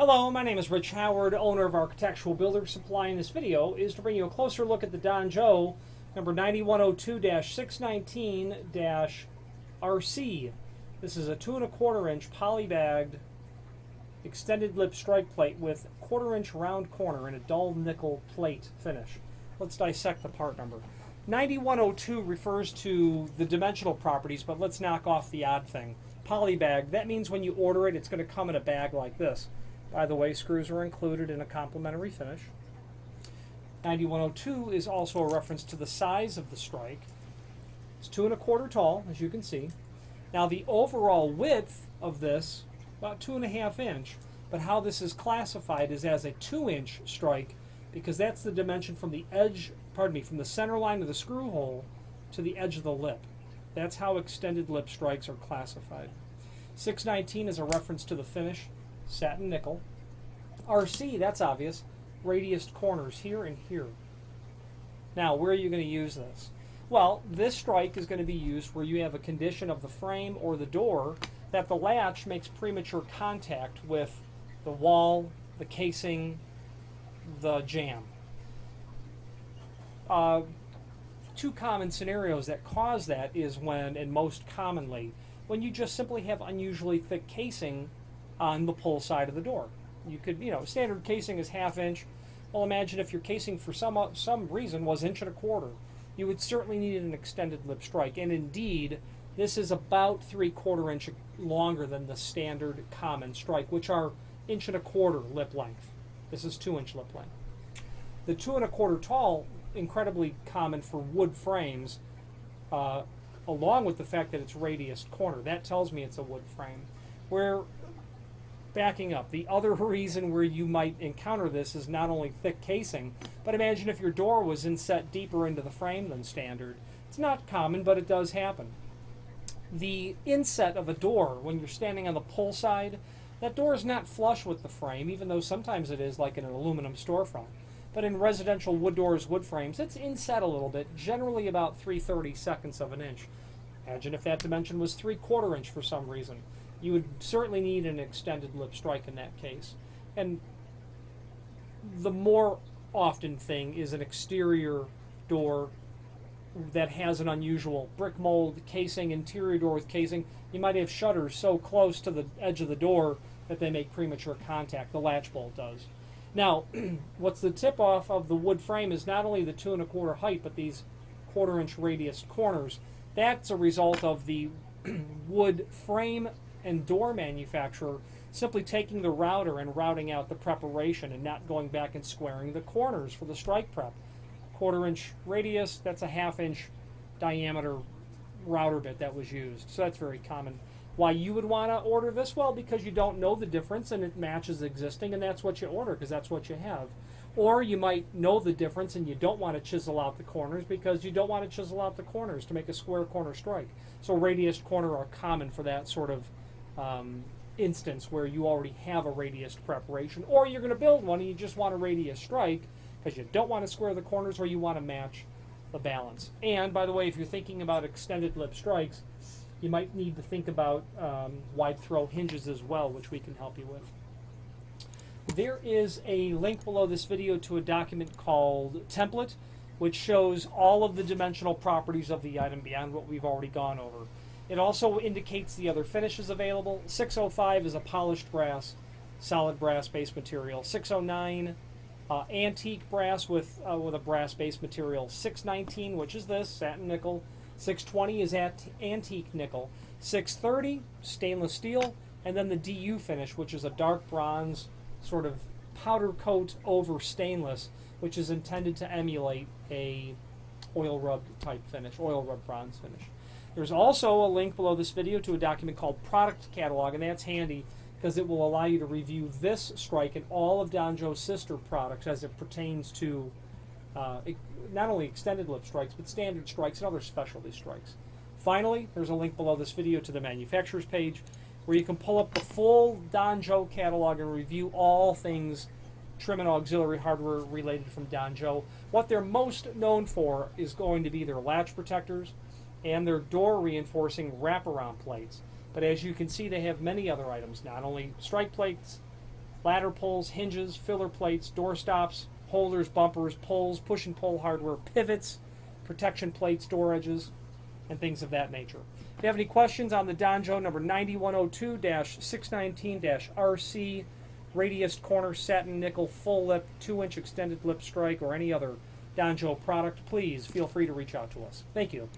Hello, my name is Rich Howard, owner of Architectural Builder Supply. And this video is to bring you a closer look at the Donjo number 9102-619-RC. This is a two and a quarter inch poly-bagged extended lip strike plate with quarter inch round corner and a dull nickel plate finish. Let's dissect the part number. 9102 refers to the dimensional properties, but let's knock off the odd thing. Polybag, that means when you order it, it's going to come in a bag like this. By the way, screws are included in a complimentary finish. 9102 is also a reference to the size of the strike. It's two and a quarter tall, as you can see. Now the overall width of this, about two and a half inch, but how this is classified is as a two inch strike because that's the dimension from the edge, pardon me, from the center line of the screw hole to the edge of the lip. That's how extended lip strikes are classified. 619 is a reference to the finish, satin nickel. RC, that's obvious, radiused corners here and here. Now, where are you going to use this? Well, this strike is going to be used where you have a condition of the frame or the door that the latch makes premature contact with the wall, the casing, the jamb. Uh, two common scenarios that cause that is when, and most commonly, when you just simply have unusually thick casing on the pull side of the door. You could, you know, standard casing is half inch. Well, imagine if your casing for some some reason was inch and a quarter. You would certainly need an extended lip strike, and indeed, this is about three quarter inch longer than the standard common strike, which are inch and a quarter lip length. This is two inch lip length. The two and a quarter tall, incredibly common for wood frames, uh, along with the fact that it's radius corner. That tells me it's a wood frame. Where backing up, the other reason where you might encounter this is not only thick casing, but imagine if your door was inset deeper into the frame than standard. It's not common, but it does happen. The inset of a door, when you're standing on the pull side, that door is not flush with the frame, even though sometimes it is like in an aluminum storefront. But in residential wood doors, wood frames, it's inset a little bit, generally about 3 30 seconds of an inch. Imagine if that dimension was 3 quarter inch for some reason you would certainly need an extended lip strike in that case. And the more often thing is an exterior door that has an unusual brick mold casing, interior door with casing. You might have shutters so close to the edge of the door that they make premature contact. The latch bolt does. Now, what's the tip off of the wood frame is not only the two and a quarter height, but these quarter inch radius corners. That's a result of the wood frame and door manufacturer simply taking the router and routing out the preparation and not going back and squaring the corners for the strike prep. Quarter inch radius, that's a half inch diameter router bit that was used. So that's very common. Why you would want to order this? Well, because you don't know the difference and it matches existing and that's what you order because that's what you have. Or you might know the difference and you don't want to chisel out the corners because you don't want to chisel out the corners to make a square corner strike. So radius corner are common for that sort of um, instance where you already have a radius preparation, or you're going to build one and you just want a radius strike because you don't want to square the corners or you want to match the balance. And by the way, if you're thinking about extended lip strikes, you might need to think about um, wide throw hinges as well, which we can help you with. There is a link below this video to a document called Template, which shows all of the dimensional properties of the item beyond what we've already gone over. It also indicates the other finishes available. 605 is a polished brass, solid brass base material. 609, uh, antique brass with uh, with a brass base material. 619, which is this, satin nickel. 620 is at antique nickel. 630, stainless steel. And then the DU finish, which is a dark bronze sort of powder coat over stainless, which is intended to emulate a oil rub type finish, oil rub bronze finish. There's also a link below this video to a document called Product Catalog, and that's handy because it will allow you to review this strike and all of Donjo's sister products as it pertains to uh, not only extended lip strikes, but standard strikes and other specialty strikes. Finally, there's a link below this video to the manufacturer's page where you can pull up the full Donjo catalog and review all things trim and auxiliary hardware related from Donjo. What they're most known for is going to be their latch protectors, and their door reinforcing wraparound plates. But as you can see, they have many other items, not only strike plates, ladder pulls, hinges, filler plates, door stops, holders, bumpers, pulls, push and pull hardware, pivots, protection plates, door edges, and things of that nature. If you have any questions on the Donjo number 9102-619-RC, radius corner satin nickel full lip, 2 inch extended lip strike, or any other Donjo product, please feel free to reach out to us. Thank you.